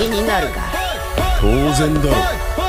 気になるか当然だ。ろ